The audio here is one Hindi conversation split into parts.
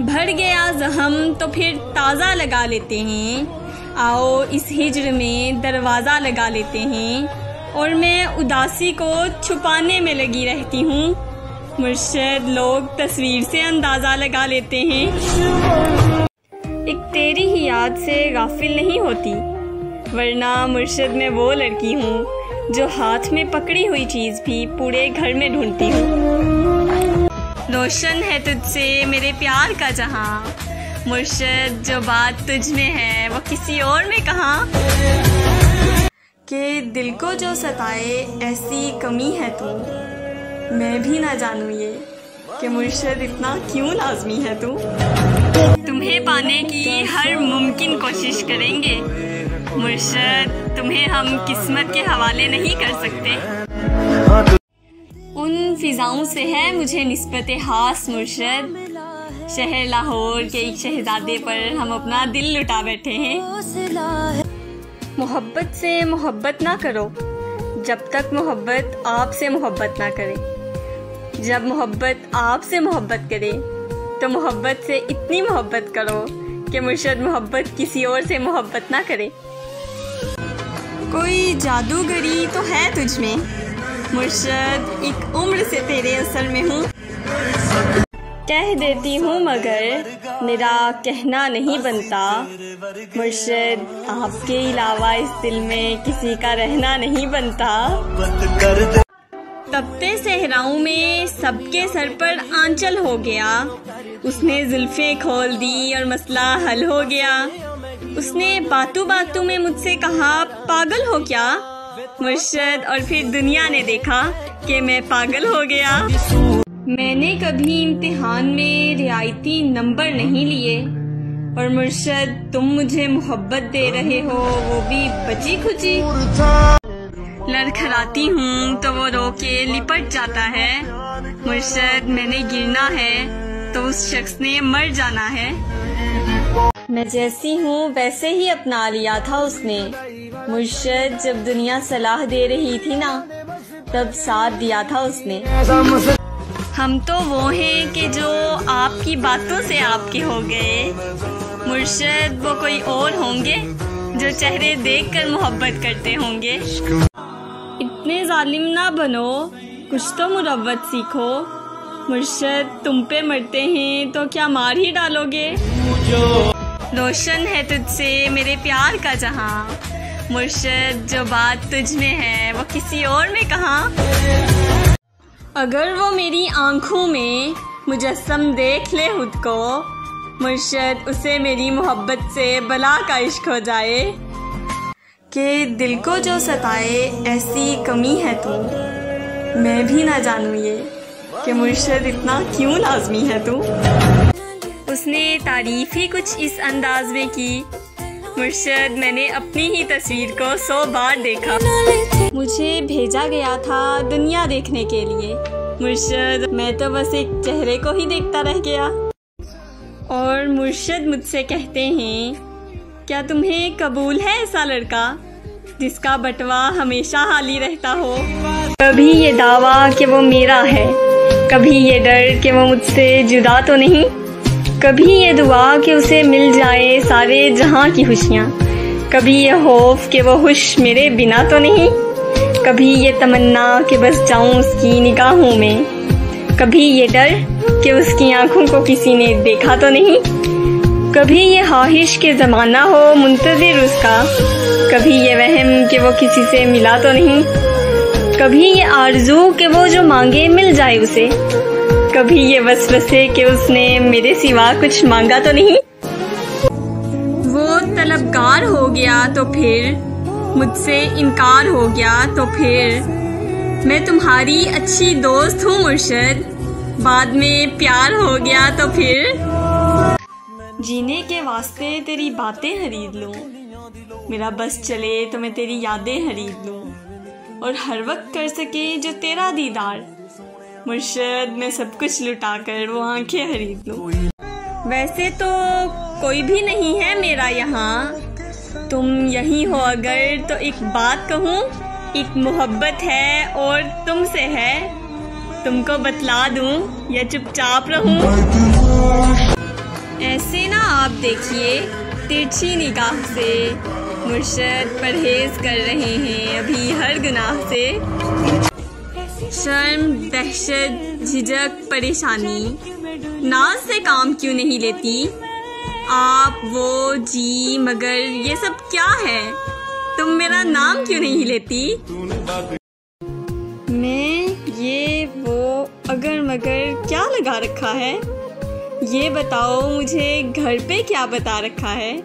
भर गया जहम तो फिर ताज़ा लगा लेते हैं। आओ इस हिजर में दरवाज़ा लगा लेते हैं। और मैं उदासी को छुपाने में लगी रहती हूँ। मुर्शद लोग तस्वीर से अंदाज़ा लगा लेते हैं। एक तेरी ही याद से गाफिल नहीं होती, वरना मुर्शद में वो लड़की हूँ, जो हाथ में पकड़ी हुई चीज़ भी पूरे घर में ढूंढती हूँ। रोशन है तुझसे, मेरे प्यार का जहाँ। मुर्शद, जो बात तुझ में है, वो किसी और में कहा? कि दिल को जो सताए, ऐसी कमी है तू। मैं भी ना जानू ये, कि मुर्शद इतना क्यों लाजमी है तू? तुम्हें पाने की हर मुमकिन कोशिश करेंगे। मुर्शद, तुम्हें हम किस्मत के हवाले नहीं कर सकते। उन फिजाओं से है मुझे नस्बत हास, मुर्शद। शहर लाहौर के एक शहजादे पर हम अपना दिल लुटा बैठे हैं। मोहब्बत से मोहब्बत ना करो। जब तक मोहब्बत आपसे मोहब्बत ना करे। जब मोहब्बत आपसे मोहब्बत करे तो मोहब्बत से इतनी मोहब्बत करो कि मुर्शद मोहब्बत किसी और से मोहब्बत ना करे। कोई जादूगरी तो है तुझ में? मुर्शद, एक उम्र से तेरे असर में हूँ। कह देती हूँ, मगर मेरा कहना नहीं बनता। मुर्शद, आपके अलावा इस दिल में किसी का रहना नहीं बनता। तपते सहराओं में सबके सर पर आंचल हो गया। उसने जुल्फे खोल दी और मसला हल हो गया। उसने बातों बातों में मुझसे कहा, पागल हो क्या? मुर्शद और फिर दुनिया ने देखा कि मैं पागल हो गया। मैंने कभी इम्तिहान में रियायती नंबर नहीं लिए। और मुर्शद, तुम मुझे मोहब्बत दे रहे हो, वो भी बची खुची। लड़खड़ाती हूँ तो वो रो के लिपट जाता है। मुर्शद, मैंने गिरना है तो उस शख्स ने मर जाना है। मैं जैसी हूँ, वैसे ही अपना लिया था उसने। मुर्शद जब दुनिया सलाह दे रही थी ना, तब साथ दिया था उसने। हम तो वो हैं कि जो आपकी बातों से आपके हो गए। मुर्शद, वो कोई और होंगे जो चेहरे देखकर मोहब्बत करते होंगे। इतने जालिम ना बनो, कुछ तो मुरवत सीखो। मुर्शद, तुम पे मरते हैं तो क्या मार ही डालोगे? रोशन है तुझसे, मेरे प्यार का जहाँ। मुर्शद, जो बात तुझ में है, वो किसी और में कहा? अगर वो मेरी आँखों में मुजस्म देख ले खुद को, मुर्शद, उसे मेरी मोहब्बत से बला का इश्क हो जाए, कि दिल को जो सताए, ऐसी कमी है तू। मैं भी ना जानू ये, कि मुर्शद इतना क्यों लाजमी है तू? उसने तारीफ़ ही कुछ इस अंदाज में की मुर्शद, मैंने अपनी ही तस्वीर को सौ बार देखा। मुझे भेजा गया था दुनिया देखने के लिए। मुर्शद, मैं तो बस एक चेहरे को ही देखता रह गया। और मुर्शद मुझसे कहते हैं, क्या तुम्हें कबूल है ऐसा लड़का, जिसका बटवा हमेशा हाली रहता हो? कभी ये दावा कि वो मेरा है, कभी ये डर कि वो मुझसे जुदा तो नहीं। कभी ये दुआ कि उसे मिल जाए सारे जहाँ की खुशियाँ। कभी ये खौफ कि वो खुश मेरे बिना तो नहीं। कभी ये तमन्ना कि बस जाऊँ उसकी निगाहों में। कभी ये डर कि उसकी आँखों को किसी ने देखा तो नहीं। कभी ये ख्वाहिश के ज़माना हो मुंतज़िर उसका। कभी ये वहम कि वो किसी से मिला तो नहीं। कभी ये आरज़ू कि वो जो मांगे मिल जाए उसे। कभी ये बस वसवसे कि उसने मेरे सिवा कुछ मांगा तो नहीं? वो तलबगार हो गया तो फिर मुझसे इनकार हो गया तो फिर। मैं तुम्हारी अच्छी दोस्त हूँ मुर्शद। बाद में प्यार हो गया तो फिर। जीने के वास्ते तेरी बातें खरीद लूँ। मेरा बस चले तो मैं तेरी यादें खरीद लूँ। और हर वक्त कर सके जो तेरा दीदार। मुर्शद मैं सब कुछ लुटा कर वो आँखें खरीद लूँ। वैसे तो कोई भी नहीं है मेरा यहाँ। तुम यही हो अगर तो एक बात कहूँ, एक मोहब्बत है और तुमसे है। तुमको बतला दूँ, या चुपचाप रहूँ। ऐसे ना आप देखिए, तिरछी निगाह से मुर्शद परहेज कर रहे हैं अभी हर गुनाह से। शर्म, दहशत, झिझक, परेशानी। नाज से काम क्यों नहीं लेती? आप, वो, जी, मगर ये सब क्या है? तुम मेरा नाम क्यों नहीं लेती? मैं, ये, वो अगर मगर क्या लगा रखा है? ये बताओ, मुझे घर पे क्या बता रखा है?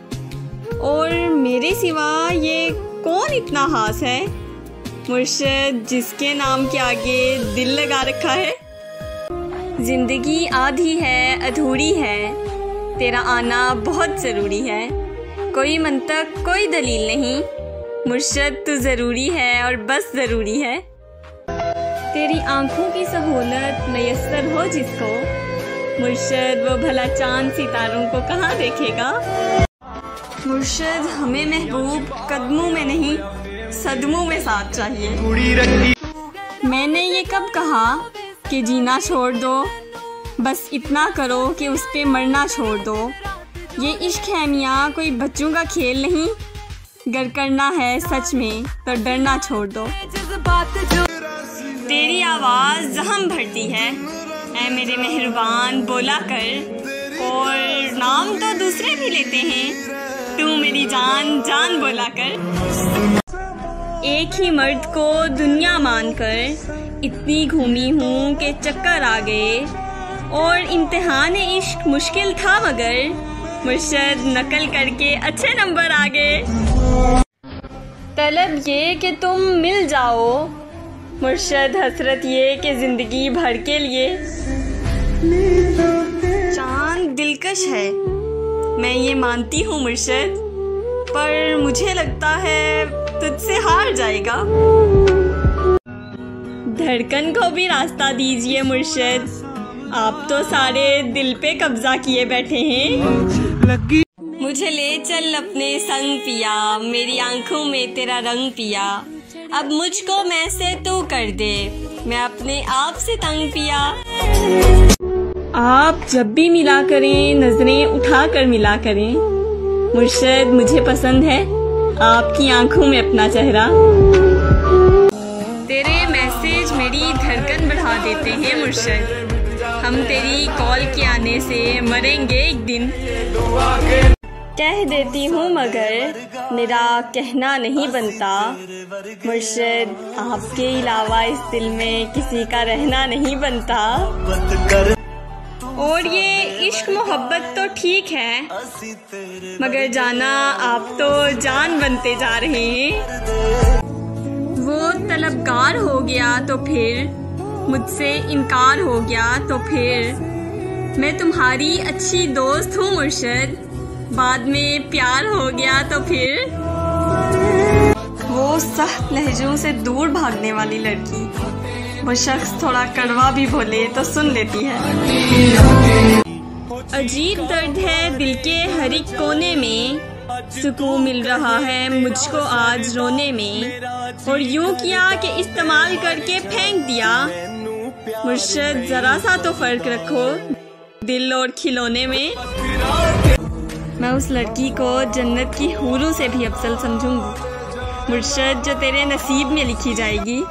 और मेरे सिवा ये कौन इतना हास है? मुर्शद, जिसके नाम के आगे दिल लगा रखा है। ज़िंदगी आधी है, अधूरी है। तेरा आना बहुत ज़रूरी है। कोई मंतक, कोई दलील नहीं। मुर्शद तो ज़रूरी है और बस ज़रूरी है। तेरी आँखों की सहूलत मैसर हो जिसको। मुर्शद, वो भला चाँद सितारों को कहाँ देखेगा? मुर्शद, हमें महबूब कदमों में नहीं। सदमों में साथ चाहिए। मैंने ये कब कहा कि जीना छोड़ दो? बस इतना करो कि उस पर मरना छोड़ दो। ये इश्क है मियाँ कोई बच्चों का खेल नहीं। गर करना है सच में तो डरना छोड़ दो। तेरी आवाज़ जहम भरती है। ऐ मेरे मेहरबान बोला कर। और नाम तो दूसरे भी लेते हैं। तू मेरी जान जान बोला कर। एक ही मर्द को दुनिया मानकर इतनी घूमी हूँ कि चक्कर आ गए। और इम्तहान इश्क मुश्किल था मगर मुर्शद नकल करके अच्छे नंबर आ गए। तलब ये कि तुम मिल जाओ। मुर्शद हसरत ये कि ज़िंदगी भर के लिए। चाँद दिलकश है। मैं ये मानती हूँ मुर्शद। पर मुझे लगता है तुझसे हार जाएगा। धड़कन को भी रास्ता दीजिए मुर्शद। आप तो सारे दिल पे कब्जा किए बैठे हैं। मुझे ले चल अपने संग पिया, मेरी आँखों में तेरा रंग पिया। अब मुझको मैं से तू कर दे, मैं अपने आप से तंग पिया। आप जब भी मिला करें, नज़रें उठा कर मिला करें। मुर्शद मुझे पसंद है। आपकी आँखों में अपना चेहरा। तेरे मैसेज मेरी धड़कन बढ़ा देते हैं मुर्शद। हम तेरी कॉल के आने से मरेंगे एक दिन। कह देती हूँ मगर मेरा कहना नहीं बनता। मुर्शद आपके अलावा इस दिल में किसी का रहना नहीं बनता। और ये इश्क मोहब्बत तो ठीक है, मगर जाना आप तो जान बनते जा रहे हैं। वो तलबगार हो गया तो फिर, मुझसे इनकार हो गया तो फिर। मैं तुम्हारी अच्छी दोस्त हूँ मुर्शद, बाद में प्यार हो गया तो फिर। वो सख्त लहजों से दूर भागने वाली लड़की वो शख्स थोड़ा कड़वा भी बोले तो सुन लेती है। अजीब दर्द है दिल के हर एक कोने में। सुकून मिल रहा है मुझको आज रोने में। और यूँ किया कि इस्तेमाल करके फेंक दिया। मुर्शद, जरा सा तो फ़र्क रखो दिल और खिलौने में। मैं उस लड़की को जन्नत की हुरों से भी अफसल समझूँगी। मुर्शद, जो तेरे नसीब में लिखी जाएगी।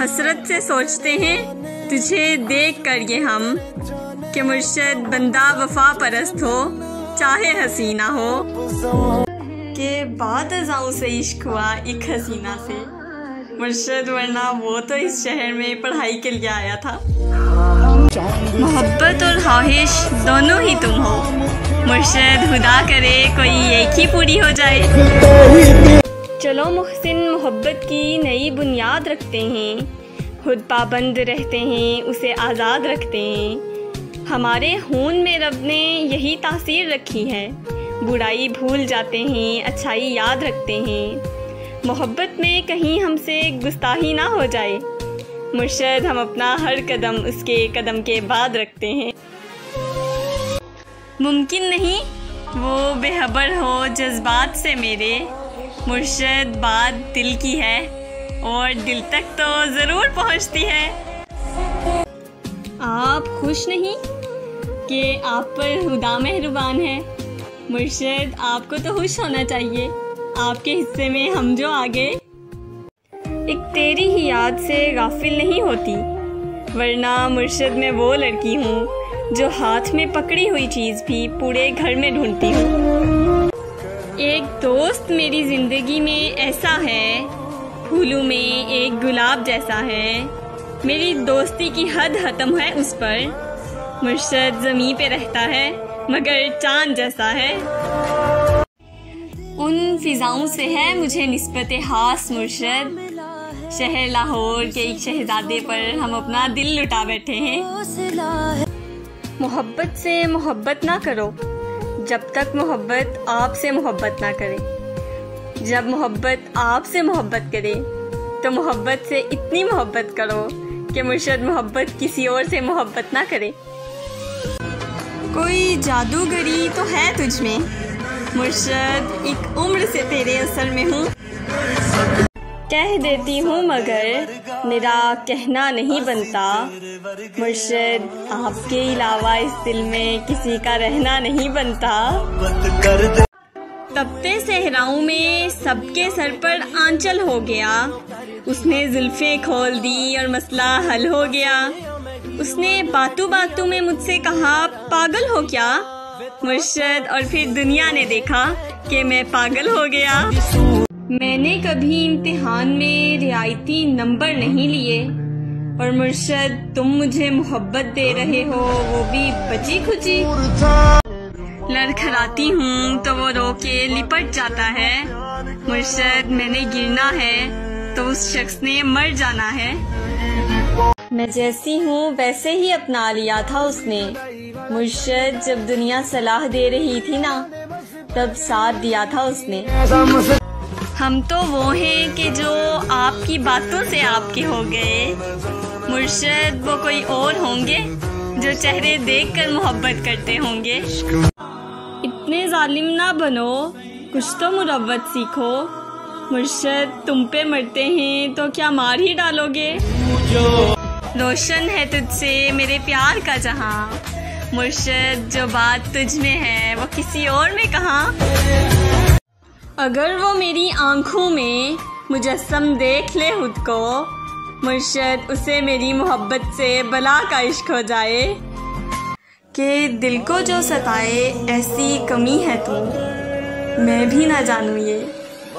हसरत से सोचते हैं, तुझे देख कर ये हम, कि मुर्शद बंदा वफा परस्त हो, चाहे हसीना हो। के बाद अजाओं से इश्क हुआ एक हसीना से। मुर्शद, वरना वो तो इस शहर में पढ़ाई के लिए आया था। मोहब्बत और ख्वाहिश दोनों ही तुम हो। मुर्शद, खुदा करे कोई एक ही पूरी हो जाए। चलो मुहसिन मोहब्बत की नई बुनियाद रखते हैं। खुद पाबंद रहते हैं, उसे आज़ाद रखते हैं। हमारे खून में रब ने यही तासीर रखी है। बुराई भूल जाते हैं, अच्छाई याद रखते हैं। मोहब्बत में कहीं हमसे गुस्ताही ना हो जाए। मुर्शद हम अपना हर कदम उसके कदम के बाद रखते हैं। मुमकिन नहीं, वो बेहबर हो जज्बात से मेरे। मुर्शद बात दिल की है और दिल तक तो ज़रूर पहुँचती है। आप खुश नहीं कि आप पर खुदा मेहरबान है? मुर्शद, आपको तो खुश होना चाहिए। आपके हिस्से में हम जो आ गए एक तेरी ही याद से गाफिल नहीं होती। वरना मुर्शद मैं वो लड़की हूँ जो हाथ में पकड़ी हुई चीज़ भी पूरे घर में ढूंढती हूँ। एक दोस्त मेरी ज़िंदगी में ऐसा है फूलों में एक गुलाब जैसा है। मेरी दोस्ती की हद खत्म है उस पर। मुर्शद ज़मी पे रहता है मगर चाँद जैसा है। उन फिजाओं से है मुझे नस्बत हास मुर्शद। शहर लाहौर के एक शहजादे पर हम अपना दिल लुटा बैठे हैं। मोहब्बत से मोहब्बत ना करो। जब तक मोहब्बत आपसे मोहब्बत ना करे। जब मोहब्बत आपसे मोहब्बत करे तो मोहब्बत से इतनी मोहब्बत करो कि मुर्शद मोहब्बत किसी और से मोहब्बत ना करे। कोई जादूगरी तो है तुझ में? मुर्शद एक उम्र से तेरे असर में हूँ। कह देती हूँ, मगर मेरा कहना नहीं बनता। मुर्शद, आपके अलावा इस दिल में किसी का रहना नहीं बनता। तपते सहराओं में सबके सर पर आंचल हो गया। उसने जुल्फे खोल दी और मसला हल हो गया। उसने बातों बातों में मुझसे कहा, पागल हो क्या? मुर्शद और फिर दुनिया ने देखा कि मैं पागल हो गया। मैंने कभी इम्तिहान में रियायती नंबर नहीं लिए। और मुर्शद, तुम मुझे मोहब्बत दे रहे हो, वो भी बची खुची। लड़खड़ाती हूँ तो वो रो के लिपट जाता है। मुर्शद, मैंने गिरना है तो उस शख्स ने मर जाना है। मैं जैसी हूँ, वैसे ही अपना लिया था उसने। मुर्शद, जब दुनिया सलाह दे रही थी ना, तब साथ दिया था उसने। हम तो वो हैं कि जो आपकी बातों से आपके हो गए। मुर्शद, वो कोई और होंगे जो चेहरे देखकर मोहब्बत करते होंगे। इतने जालिम ना बनो, कुछ तो मुरवत सीखो। मुर्शद, तुम पे मरते हैं तो क्या मार ही डालोगे? रोशन है तुझसे मेरे प्यार का जहाँ। मुर्शद, जो बात तुझ में है वो किसी और में कहा? अगर वो मेरी आँखों में मुजस्म देख ले खुद को, मुर्शद उसे मेरी मोहब्बत से बला का इश्क हो जाए, कि दिल को जो सताए, ऐसी कमी है तू। मैं भी ना जानू ये,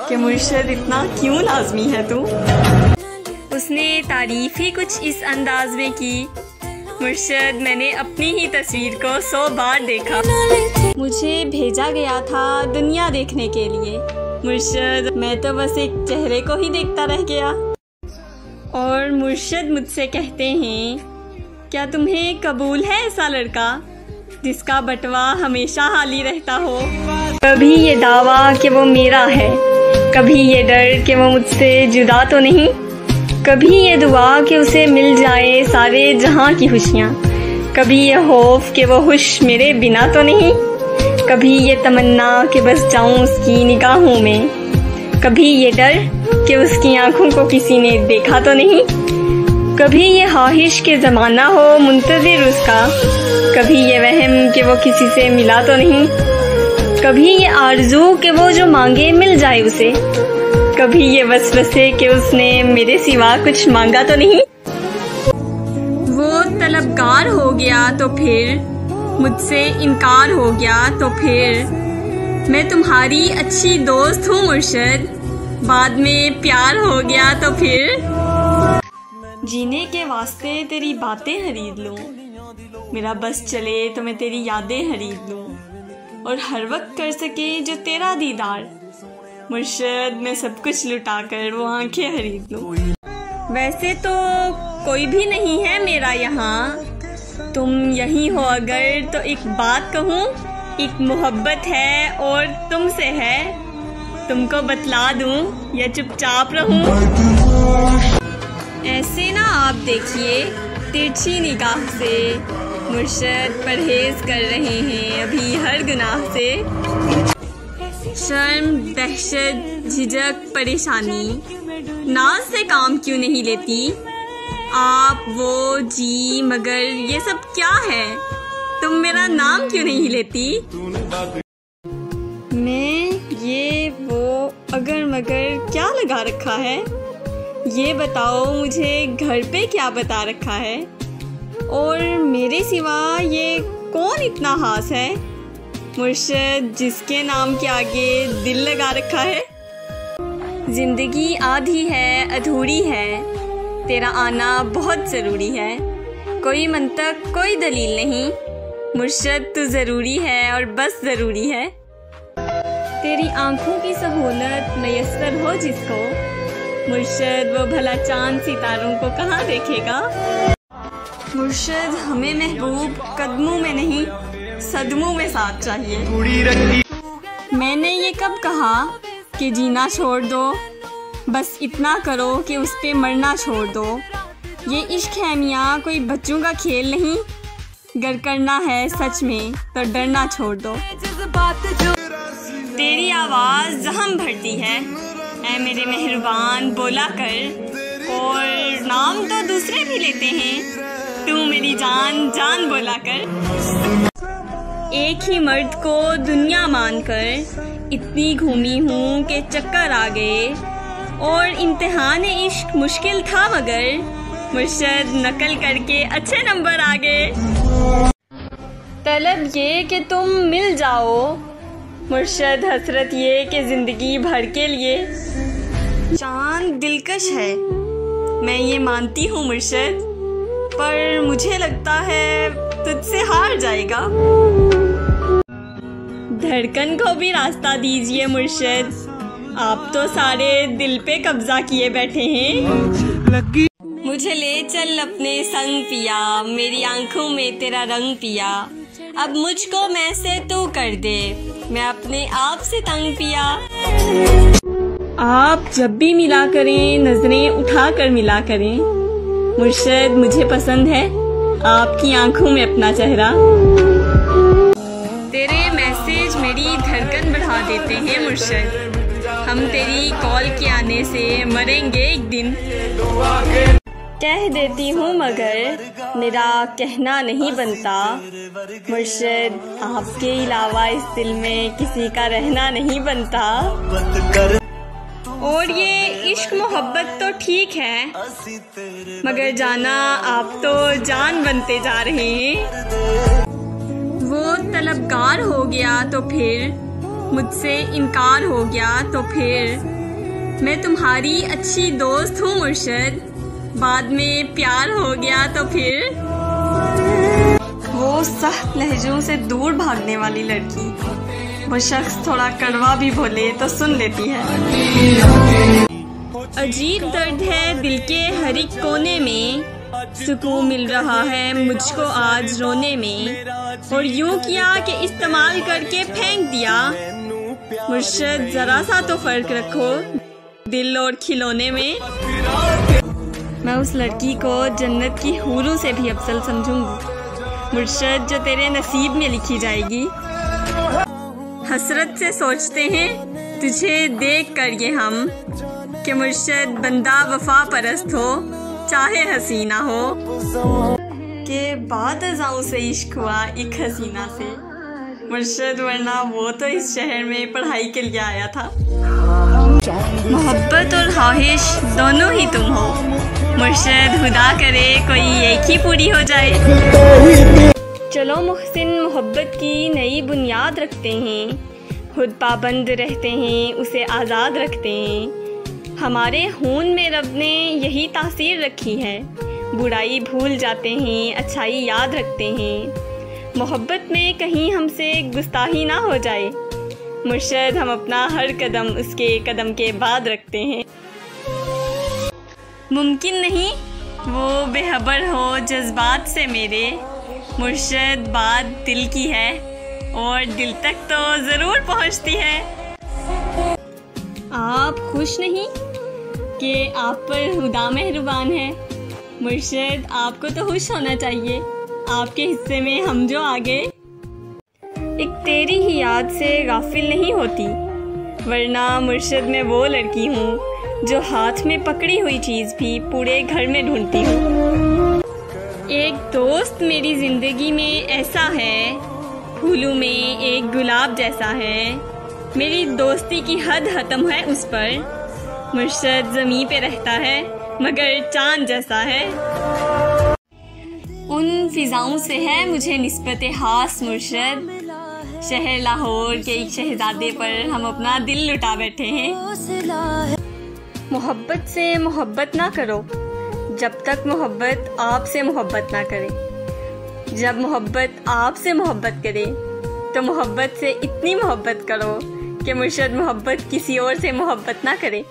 कि मुर्शद इतना क्यों लाजमी है तू। उसने तारीफ़ ही कुछ इस अंदाज में की मुर्शद, मैंने अपनी ही तस्वीर को सौ बार देखा। मुझे भेजा गया था दुनिया देखने के लिए। मुर्शद, मैं तो बस एक चेहरे को ही देखता रह गया। और मुर्शद मुझसे कहते हैं, क्या तुम्हें कबूल है ऐसा लड़का, जिसका बटवा हमेशा हाली रहता हो? कभी ये दावा कि वो मेरा है, कभी ये डर कि वो मुझसे जुदा तो नहीं। कभी ये दुआ कि उसे मिल जाए सारे जहाँ की खुशियाँ। कभी ये खौफ कि वो खुश मेरे बिना तो नहीं। कभी ये तमन्ना कि बस जाऊँ उसकी निगाहों में। कभी ये डर कि उसकी आँखों को किसी ने देखा तो नहीं। कभी ये ख्वाहिश के ज़माना हो मुंतज़िर उसका। कभी ये वहम कि वो किसी से मिला तो नहीं। कभी ये आरज़ू कि वो जो मांगे मिल जाए उसे। कभी ये बस वसवसे कि उसने मेरे सिवा कुछ मांगा तो नहीं? वो तलबगार हो गया तो फिर मुझसे इनकार हो गया तो फिर। मैं तुम्हारी अच्छी दोस्त हूँ, मुर्शद। बाद में प्यार हो गया तो फिर। जीने के वास्ते तेरी बातें खरीद लूँ। मेरा बस चले तो मैं तेरी यादें खरीद लूँ। और हर वक्त कर सके जो तेरा दीदार। मुर्शद में सब कुछ लुटा कर वो आँखें खरीद लूँ। वैसे तो कोई भी नहीं है मेरा यहाँ। तुम यही हो अगर तो एक बात कहूँ एक मोहब्बत है और तुमसे है। तुमको बतला दूँ या चुपचाप रहूँ? ऐसे ना आप देखिए तिरछी निगाह से मुर्शद परहेज कर रहे हैं अभी हर गुनाह से। शर्म, दहशत, झिझक, परेशानी। नाज से काम क्यों नहीं लेती? आप, वो, जी, मगर ये सब क्या है? तुम मेरा नाम क्यों नहीं लेती? मैं ये, वो, अगर मगर क्या लगा रखा है? ये बताओ मुझे घर पे क्या बता रखा है? और मेरे सिवा ये कौन इतना हास है? मुर्शद, जिसके नाम के आगे दिल लगा रखा है। ज़िंदगी आधी है, अधूरी है। तेरा आना बहुत ज़रूरी है। कोई मंतक, कोई दलील नहीं। मुर्शद तो ज़रूरी है और बस ज़रूरी है। तेरी आँखों की सहूलत मैसर हो जिसको। मुर्शद, वो भला चाँद सितारों को कहाँ देखेगा? मुर्शद, हमें महबूब कदमों में नहीं। सदमों में साथ चाहिए। मैंने ये कब कहा कि जीना छोड़ दो? बस इतना करो कि उस पर मरना छोड़ दो। ये इश्क है मियाँ कोई बच्चों का खेल नहीं। गर करना है सच में तो डरना छोड़ दो। तेरी आवाज़ जहम भरती है। ऐ मेरे मेहरबान बोला कर। और नाम तो दूसरे भी लेते हैं। तू मेरी जान जान बोला कर। एक ही मर्द को दुनिया मानकर इतनी घूमी हूँ कि चक्कर आ गए। और इम्तहान इश्क मुश्किल था मगर मुर्शद नकल करके अच्छे नंबर आ गए। तलब ये कि तुम मिल जाओ। मुर्शद हसरत ये कि ज़िंदगी भर के लिए। चाँद दिलकश है। मैं ये मानती हूँ मुर्शद। पर मुझे लगता है तुझसे हार जाएगा। धड़कन को भी रास्ता दीजिए मुर्शद। आप तो सारे दिल पे कब्जा किए बैठे हैं। मुझे ले चल अपने संग पिया, मेरी आँखों में तेरा रंग पिया। अब मुझको मैं से तू कर दे, मैं अपने आप से तंग पिया। आप जब भी मिला करें, नज़रें उठा कर मिला करें। मुर्शद मुझे पसंद है। आपकी आँखों में अपना चेहरा। तेरे मैसेज मेरी धड़कन बढ़ा देते हैं मुर्शद। हम तेरी कॉल के आने से मरेंगे एक दिन। कह देती हूँ मगर मेरा कहना नहीं बनता। मुर्शद आपके अलावा इस दिल में किसी का रहना नहीं बनता। और ये इश्क मोहब्बत तो ठीक है, मगर जाना आप तो जान बनते जा रहे हैं। वो तलबगार हो गया तो फिर, मुझसे इनकार हो गया तो फिर। मैं तुम्हारी अच्छी दोस्त हूँ मुर्शद, बाद में प्यार हो गया तो फिर। वो सख्त लहजों से दूर भागने वाली लड़की वो शख्स थोड़ा कड़वा भी बोले तो सुन लेती है। अजीब दर्द है दिल के हर एक कोने में। सुकून मिल रहा है मुझको आज रोने में। और यूँ किया कि इस्तेमाल करके फेंक दिया। मुर्शद, जरा सा तो फ़र्क रखो दिल और खिलौने में। मैं उस लड़की को जन्नत की हूरों से भी अफसल समझूँगी। मुर्शद, जो तेरे नसीब में लिखी जाएगी हसरत से सोचते हैं, तुझे देख कर ये हम, कि मुर्शद बंदा वफा परस्त हो, चाहे हसीना हो। के बाद अजाओं से इश्क हुआ एक हसीना से। मुर्शद, वरना वो तो इस शहर में पढ़ाई के लिए आया था। मोहब्बत और ख्वाहिश दोनों ही तुम हो। मुर्शद, खुदा करे कोई एक ही पूरी हो जाए। चलो मुहसिन मोहब्बत की नई बुनियाद रखते हैं। खुद पाबंद रहते हैं, उसे आज़ाद रखते हैं। हमारे खून में रब ने यही तासीर रखी है। बुराई भूल जाते हैं, अच्छाई याद रखते हैं। मोहब्बत में कहीं हमसे गुस्ताही ना हो जाए। मुर्शद हम अपना हर कदम उसके कदम के बाद रखते हैं। मुमकिन नहीं, वो बेहबर हो जज्बात से मेरे। मुर्शद बात दिल की है और दिल तक तो ज़रूर पहुँचती है। आप खुश नहीं कि आप पर खुदा मेहरबान है? मुर्शद, आपको तो खुश होना चाहिए। आपके हिस्से में हम जो आ गए एक तेरी ही याद से गाफिल नहीं होती। वरना मुर्शद में वो लड़की हूँ जो हाथ में पकड़ी हुई चीज़ भी पूरे घर में ढूंढती हूँ। एक दोस्त मेरी ज़िंदगी में ऐसा है फूलों में एक गुलाब जैसा है। मेरी दोस्ती की हद ख़त्म है उस पर। मुर्शद ज़मी पे रहता है मगर चाँद जैसा है। उन फिज़ाओं से है मुझे नस्बत हास मुर्शद। शहर लाहौर के एक शहजादे पर हम अपना दिल लुटा बैठे हैं। मोहब्बत से मोहब्बत ना करो। जब तक मोहब्बत आपसे मोहब्बत ना करे। जब मोहब्बत आपसे मोहब्बत करे तो मोहब्बत से इतनी मोहब्बत करो कि मुर्शद मोहब्बत किसी और से मोहब्बत ना करे।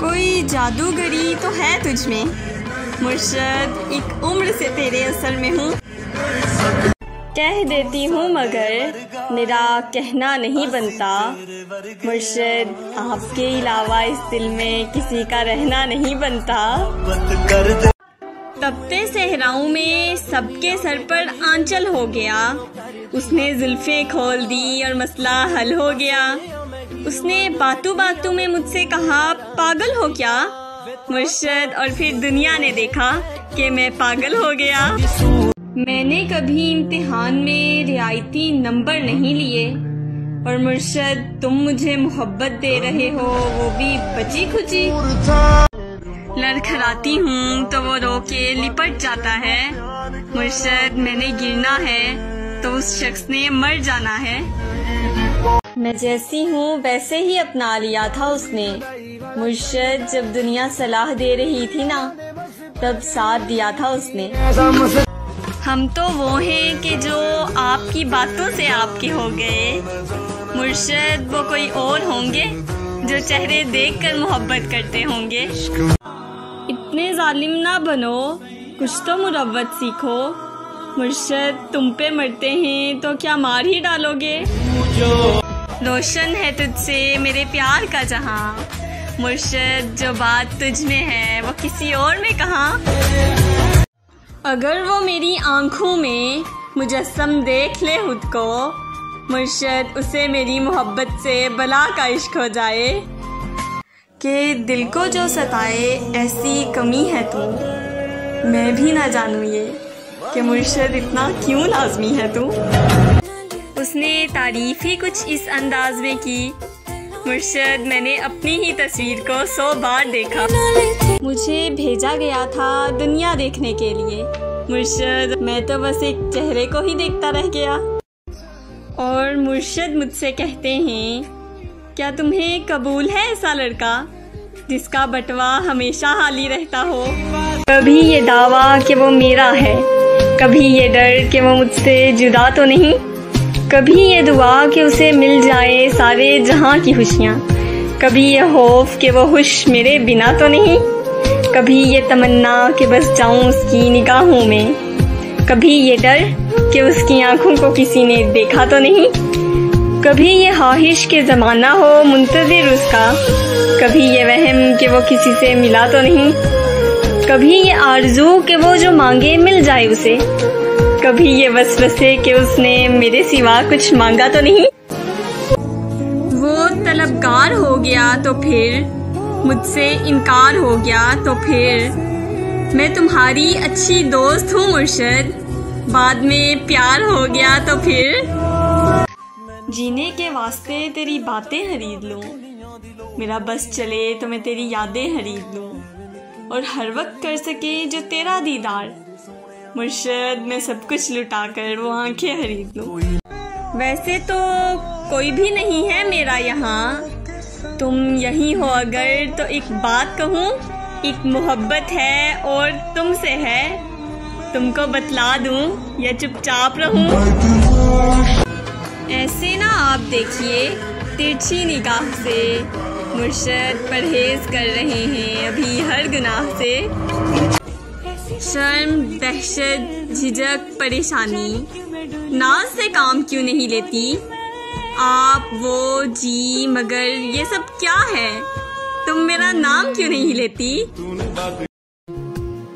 कोई जादूगरी तो है तुझ में? मुर्शद एक उम्र से तेरे असर में हूँ। कह देती हूँ, मगर मेरा कहना नहीं बनता। मुर्शद, आपके अलावा इस दिल में किसी का रहना नहीं बनता। तपते सहराओं में सबके सर पर आंचल हो गया। उसने जुल्फे खोल दी और मसला हल हो गया। उसने बातों बातों में मुझसे कहा, पागल हो क्या? मुर्शद और फिर दुनिया ने देखा कि मैं पागल हो गया। मैंने कभी इम्तिहान में रियायती नंबर नहीं लिए। और मुर्शद, तुम मुझे मोहब्बत दे रहे हो, वो भी बची खुची। लड़खड़ाती हूँ तो वो रो के लिपट जाता है। मुर्शद, मैंने गिरना है तो उस शख्स ने मर जाना है। मैं जैसी हूँ, वैसे ही अपना लिया था उसने। मुर्शद, जब दुनिया सलाह दे रही थी ना, तब साथ दिया था उसने। हम तो वो हैं कि जो आपकी बातों से आपके हो गए। मुर्शद, वो कोई और होंगे जो चेहरे देखकर मोहब्बत करते होंगे। इतने जालिम ना बनो, कुछ तो मुरवत सीखो। मुर्शद, तुम पे मरते हैं तो क्या मार ही डालोगे? रोशन है तुझसे मेरे प्यार का जहाँ। मुर्शद, जो बात तुझ में है वो किसी और में कहा? अगर वो मेरी आँखों में मुजस्म देख ले खुद को, मुर्शद उसे मेरी मोहब्बत से बला का इश्क हो जाए, कि दिल को जो सताए, ऐसी कमी है तू। मैं भी ना जानूँ ये, कि मुर्शद इतना क्यों लाजमी है तू। उसने तारीफ़ ही कुछ इस अंदाज में की मुर्शद, मैंने अपनी ही तस्वीर को सौ बार देखा। मुझे भेजा गया था दुनिया देखने के लिए। मुर्शद, मैं तो बस एक चेहरे को ही देखता रह गया। और मुर्शद मुझसे कहते हैं, क्या तुम्हें कबूल है ऐसा लड़का, जिसका बटवा हमेशा हाली रहता हो? कभी ये दावा कि वो मेरा है, कभी ये डर कि वो मुझसे जुदा तो नहीं। कभी ये दुआ कि उसे मिल जाए सारे जहाँ की खुशियाँ। कभी ये खौफ कि वो खुश मेरे बिना तो नहीं। कभी ये तमन्ना कि बस जाऊँ उसकी निगाहों में। कभी ये डर कि उसकी आँखों को किसी ने देखा तो नहीं। कभी ये ख्वाहिश के ज़माना हो मुंतज़िर उसका। कभी ये वहम कि वो किसी से मिला तो नहीं। कभी ये आरज़ू कि वो जो मांगे मिल जाए उसे। कभी ये बस वसवसे कि उसने मेरे सिवा कुछ मांगा तो नहीं? वो तलबगार हो गया तो फिर मुझसे इनकार हो गया तो फिर। मैं तुम्हारी अच्छी दोस्त हूँ, मुर्शद। बाद में प्यार हो गया तो फिर। जीने के वास्ते तेरी बातें खरीद लूँ। मेरा बस चले तो मैं तेरी यादें खरीद लूँ। और हर वक्त कर सके जो तेरा दीदार। मुर्शद में सब कुछ लुटा कर वो आँखें खरीद लूँ। वैसे तो कोई भी नहीं है मेरा यहाँ। तुम यही हो अगर तो एक बात कहूँ एक मोहब्बत है और तुमसे है। तुमको बतला दूँ या चुपचाप रहूँ। ऐसे ना आप देखिए तिरछी निगाह से मुर्शद परहेज कर रहे हैं अभी हर गुनाह से। शर्म, दहशत, झिझक, परेशानी। नाज से काम क्यों नहीं लेती? आप, वो, जी, मगर ये सब क्या है? तुम मेरा नाम क्यों नहीं लेती?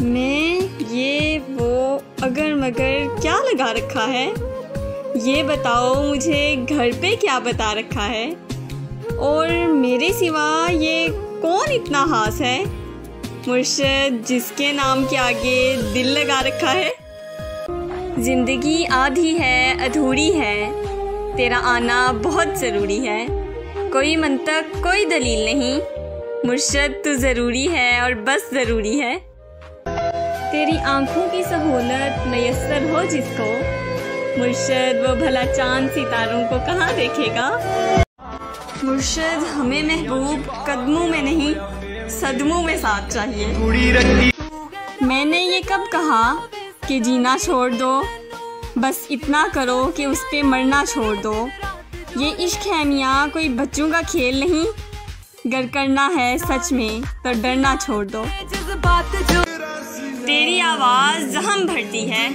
मैं, ये, वो अगर मगर क्या लगा रखा है? ये बताओ, मुझे घर पे क्या बता रखा है? और मेरे सिवा ये कौन इतना हास है? मुर्शद, जिसके नाम के आगे दिल लगा रखा है। ज़िंदगी आधी है, अधूरी है। तेरा आना बहुत ज़रूरी है। कोई मंतक, कोई दलील नहीं। मुर्शद तो ज़रूरी है और बस ज़रूरी है। तेरी आँखों की सहूलत मैसर हो जिसको। मुर्शद, वो भला चाँद सितारों को कहाँ देखेगा? मुर्शद, हमें महबूब कदमों में नहीं। सदमों में साथ चाहिए। मैंने ये कब कहा कि जीना छोड़ दो? बस इतना करो कि उस पर मरना छोड़ दो। ये इश्क है मियाँ कोई बच्चों का खेल नहीं। गर करना है सच में तो डरना छोड़ दो। तेरी आवाज़ जहम भरती है।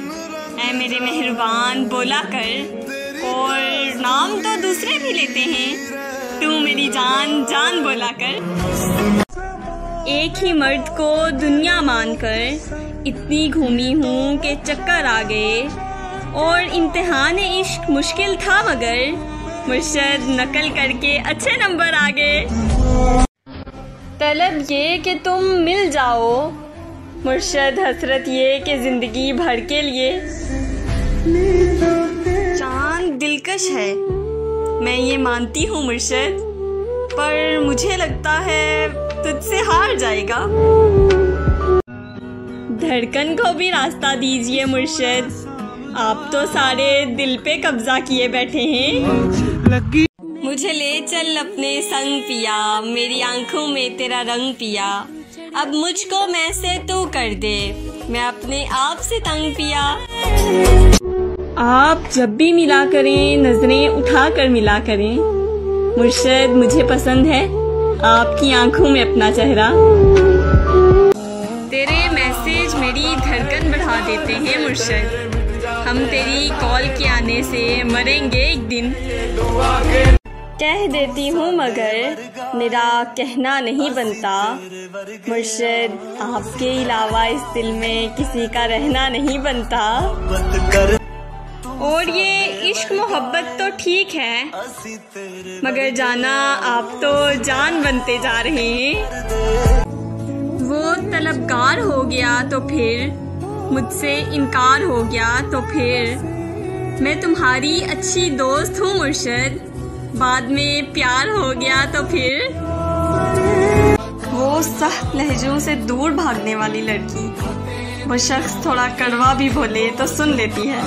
ऐ मेरे मेहरबान बोला कर। और नाम तो दूसरे भी लेते हैं। तू मेरी जान जान बोला कर। एक ही मर्द को दुनिया मानकर इतनी घूमी हूँ कि चक्कर आ गए। और इम्तहान इश्क मुश्किल था मगर मुर्शद नकल करके अच्छे नंबर आ गए। तलब ये कि तुम मिल जाओ। मुर्शद हसरत ये कि ज़िंदगी भर के लिए। चाँद दिलकश है। मैं ये मानती हूँ मुर्शद, पर मुझे लगता है तुझसे हार जाएगा। धड़कन को भी रास्ता दीजिए मुर्शद। आप तो सारे दिल पे कब्जा किए बैठे हैं। मुझे ले चल अपने संग पिया, मेरी आँखों में तेरा रंग पिया। अब मुझको मैं से तू कर दे, मैं अपने आप से तंग पिया। आप जब भी मिला करें, नज़रें उठा कर मिला करें। मुर्शद, मुझे पसंद है। आपकी आँखों में अपना चेहरा। तेरे मैसेज मेरी धड़कन बढ़ा देते हैं मुर्शद। हम तेरी कॉल के आने से मरेंगे एक दिन। कह देती हूँ मगर मेरा कहना नहीं बनता। मुर्शद, आपके अलावा इस दिल में किसी का रहना नहीं बनता। और ये इश्क मोहब्बत तो ठीक है, मगर जाना आप तो जान बनते जा रहे हैं। वो तलबगार हो गया तो फिर, मुझसे इनकार हो गया तो फिर। मैं तुम्हारी अच्छी दोस्त हूँ मुर्शद, बाद में प्यार हो गया तो फिर। वो सख्त लहजों से दूर भागने वाली लड़की वो शख्स थोड़ा कड़वा भी बोले तो सुन लेती है।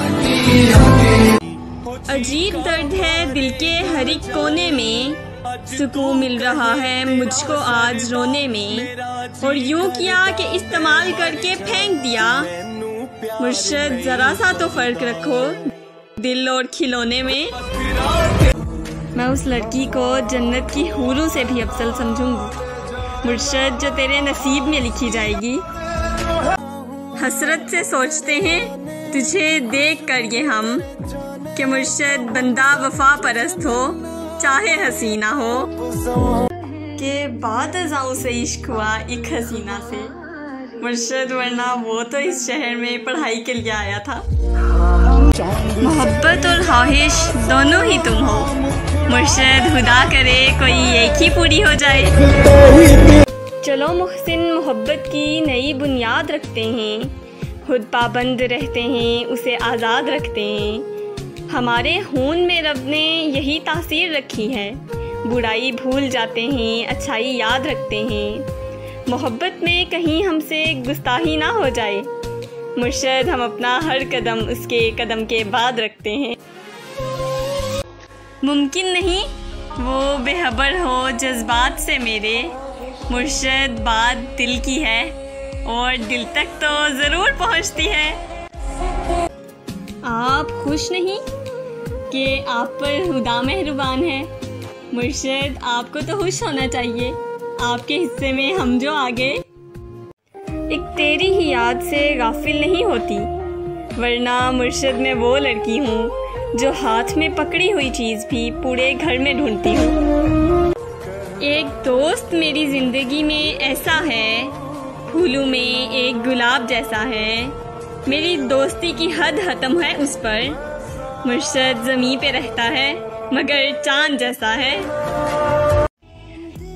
अजीब दर्द है दिल के हर एक कोने में। सुकून मिल रहा है मुझको आज रोने में। और यूँ किया कि इस्तेमाल करके फेंक दिया। मुर्शद, जरा सा तो फ़र्क रखो दिल और खिलौने में। मैं उस लड़की को जन्नत की हुरों से भी अफसल समझूँगी। मुर्शद, जो तेरे नसीब में लिखी जाएगी हसरत से सोचते हैं, तुझे देख कर ये हम, कि मुर्शद बंदा वफा परस्त हो, चाहे हसीना हो। के बाद अजाओं से इश्क हुआ एक हसीना से। मुर्शद, वरना वो तो इस शहर में पढ़ाई के लिए आया था। मोहब्बत और ख्वाहिश दोनों ही तुम हो। मुर्शद, खुदा करे, कोई एक ही पूरी हो जाए। चलो मुहसिन मोहब्बत की नई बुनियाद रखते हैं। खुद पाबंद रहते हैं, उसे आज़ाद रखते हैं। हमारे खून में रब ने यही तासीर रखी है। बुराई भूल जाते हैं, अच्छाई याद रखते हैं। मोहब्बत में कहीं हमसे गुस्ताही ना हो जाए। मुर्शद हम अपना हर कदम उसके कदम के बाद रखते हैं। मुमकिन नहीं, वो बेहबर हो जज्बात से मेरे। मुर्शद बात दिल की है और दिल तक तो ज़रूर पहुँचती है। आप खुश नहीं कि आप पर खुदा मेहरबान है? मुर्शद, आपको तो खुश होना चाहिए। आपके हिस्से में हम जो आगे। एक तेरी ही याद से गाफिल नहीं होती, वरना मुर्शद में वो लड़की हूँ, जो हाथ में पकड़ी हुई चीज़ भी पूरे घर में ढूंढती हूँ। एक दोस्त मेरी ज़िंदगी में ऐसा है फूलों में एक गुलाब जैसा है। मेरी दोस्ती की हद ख़त्म है उस पर। मुर्शद ज़मी पे रहता है मगर चाँद जैसा है।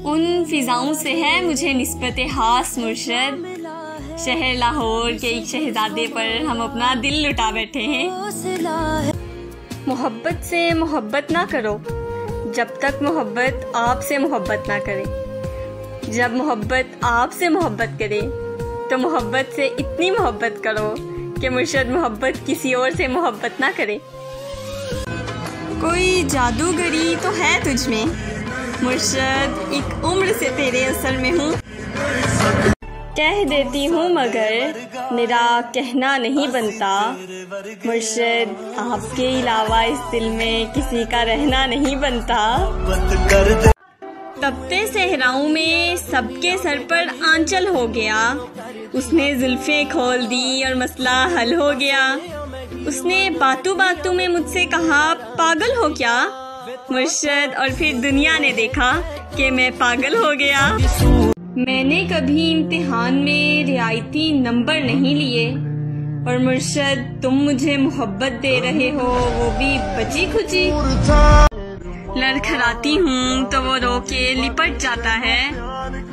उन फिजाओं से है मुझे नस्बत हास मुर्शद। शहर लाहौर के एक शहजादे पर हम अपना दिल लुटा बैठे हैं। मोहब्बत से मोहब्बत ना करो। जब तक मोहब्बत आपसे मोहब्बत ना करे। जब मोहब्बत आपसे मोहब्बत करे तो मोहब्बत से इतनी मोहब्बत करो कि मुर्शद मोहब्बत किसी और से मोहब्बत ना करे। कोई जादूगरी तो है तुझ में? मुर्शद, एक उम्र से तेरे असर में हूँ। कह देती हूँ, मगर मेरा कहना नहीं बनता। मुर्शद, आपके अलावा इस दिल में किसी का रहना नहीं बनता। तपते सहराओं में सबके सर पर आंचल हो गया। उसने जुल्फे खोल दी और मसला हल हो गया। उसने बातों बातों में मुझसे कहा, पागल हो क्या? मुर्शद और फिर दुनिया ने देखा कि मैं पागल हो गया। मैंने कभी इम्तिहान में रियायती नंबर नहीं लिए। और मुर्शद, तुम मुझे मोहब्बत दे रहे हो, वो भी बची खुची। लड़खड़ाती हूँ तो वो रो के लिपट जाता है।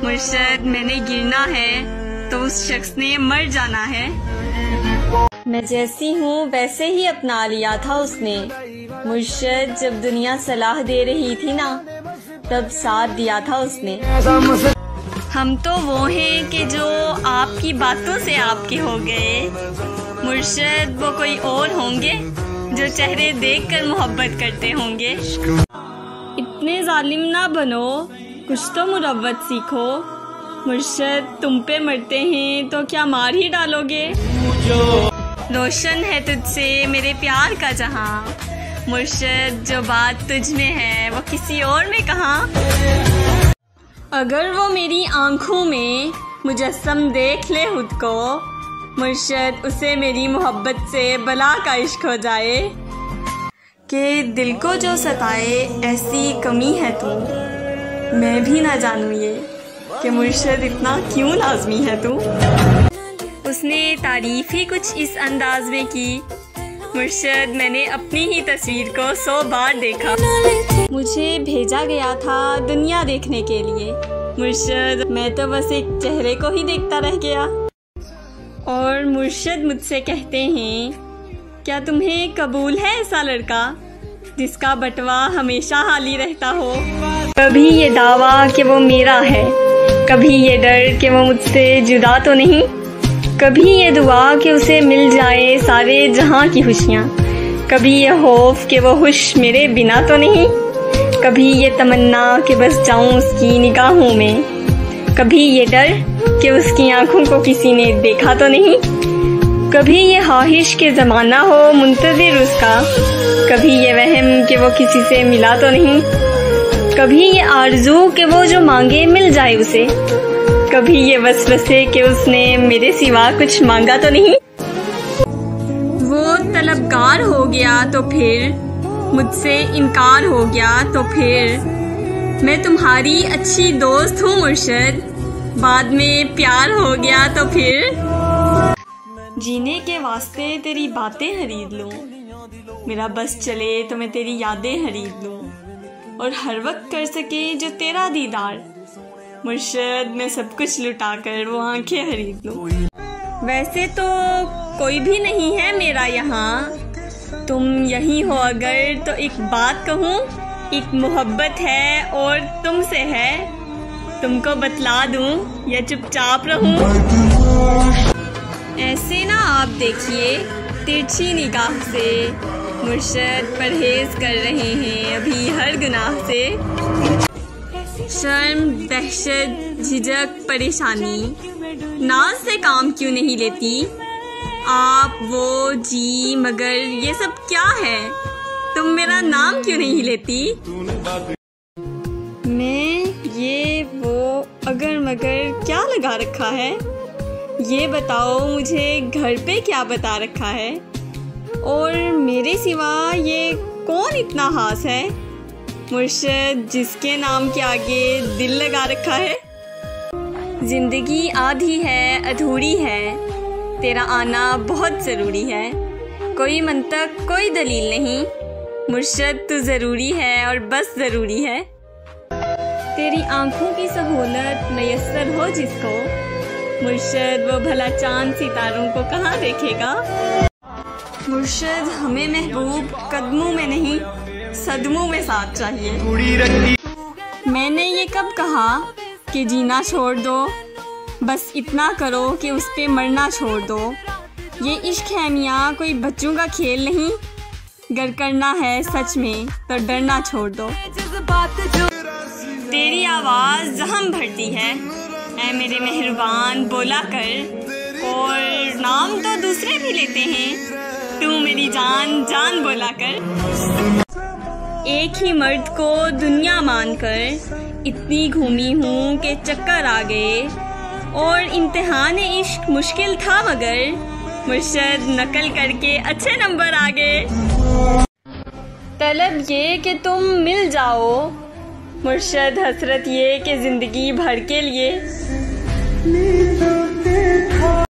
मुर्शद, मैंने गिरना है तो उस शख्स ने मर जाना है। मैं जैसी हूँ, वैसे ही अपना लिया था उसने। मुर्शद, जब दुनिया सलाह दे रही थी ना, तब साथ दिया था उसने। हम तो वो हैं कि जो आपकी बातों से आपके हो गए। मुर्शद, वो कोई और होंगे जो चेहरे देखकर मोहब्बत करते होंगे। इतने जालिम ना बनो, कुछ तो मुरवत सीखो। मुर्शद, तुम पे मरते हैं तो क्या मार ही डालोगे? रोशन है तुझसे मेरे प्यार का जहाँ। मुर्शद, जो बात तुझ में है वो किसी और में कहा? अगर वो मेरी आँखों में मुजस्म देख ले खुद को, मुर्शद उसे मेरी मोहब्बत से बला का इश्क हो जाए, कि दिल को जो सताए, ऐसी कमी है तू मैं भी ना जानूँ ये, कि मुर्शद इतना क्यों लाजमी है तू? उसने तारीफ़ ही कुछ इस अंदाज में की मुर्शद, मैंने अपनी ही तस्वीर को सौ बार देखा। मुझे भेजा गया था दुनिया देखने के लिए। मुर्शद, मैं तो बस एक चेहरे को ही देखता रह गया। और मुर्शद मुझसे कहते हैं, क्या तुम्हें कबूल है ऐसा लड़का, जिसका बटवा हमेशा हाली रहता हो? कभी ये दावा कि वो मेरा है, कभी ये डर कि वो मुझसे जुदा तो नहीं। कभी ये दुआ कि उसे मिल जाए सारे जहाँ की खुशियाँ। कभी ये खौफ कि वो खुश मेरे बिना तो नहीं। कभी ये तमन्ना कि बस जाऊँ उसकी निगाहों में। कभी ये डर कि उसकी आँखों को किसी ने देखा तो नहीं। कभी ये ख्वाहिश के ज़माना हो मुंतज़िर उसका। कभी ये वहम कि वो किसी से मिला तो नहीं। कभी ये आरज़ू कि वो जो मांगे मिल जाए उसे। कभी ये बस वसवसे कि उसने मेरे सिवा कुछ मांगा तो नहीं? वो तलबगार हो गया तो फिर मुझसे इनकार हो गया तो फिर। मैं तुम्हारी अच्छी दोस्त हूँ मुर्शद। बाद में प्यार हो गया तो फिर। जीने के वास्ते तेरी बातें खरीद लूँ। मेरा बस चले तो मैं तेरी यादें खरीद लूँ। और हर वक्त कर सके जो तेरा दीदार। मुर्शद मैं सब कुछ लुटा कर वो आँखें खरीद लूँ। वैसे तो कोई भी नहीं है मेरा यहाँ। तुम यही हो अगर तो एक बात कहूँ एक मोहब्बत है और तुमसे है। तुमको बतला दूँ या चुपचाप रहूँ? ऐसे ना आप देखिए तिरछी निगाह से मुर्शद परहेज कर रहे हैं अभी हर गुनाह से। शर्म, दहशत, झिझक, परेशानी। नाज से काम क्यों नहीं लेती? आप, वो, जी, मगर ये सब क्या है? तुम मेरा नाम क्यों नहीं लेती? मैं, ये, वो, अगर मगर क्या लगा रखा है? ये बताओ, मुझे घर पे क्या बता रखा है? और मेरे सिवा ये कौन इतना हास है? मुर्शद, जिसके नाम के आगे दिल लगा रखा है। ज़िंदगी आधी है, अधूरी है। तेरा आना बहुत ज़रूरी है। कोई मंतक, कोई दलील नहीं। मुर्शद तो ज़रूरी है और बस ज़रूरी है। तेरी आँखों की सहूलत मैसर हो जिसको। मुर्शद, वो भला चाँद सितारों को कहाँ देखेगा? मुर्शद, हमें महबूब कदमों में नहीं। सदमों में साथ चाहिए। मैंने ये कब कहा कि जीना छोड़ दो? बस इतना करो कि उस पर मरना छोड़ दो। ये इश्क है मियाँ कोई बच्चों का खेल नहीं। गर करना है सच में तो डरना छोड़ दो। तेरी आवाज़ जहम भरती है। ऐ मेरे मेहरबान बोला कर। और नाम तो दूसरे भी लेते हैं। तू मेरी जान जान बोला कर। एक ही मर्द को दुनिया मानकर इतनी घूमी हूँ कि चक्कर आ गए। और इम्तहान इश्क मुश्किल था मगर मुर्शद नकल करके अच्छे नंबर आ गए। तलब ये कि तुम मिल जाओ। मुर्शद हसरत ये कि ज़िंदगी भर के लिए।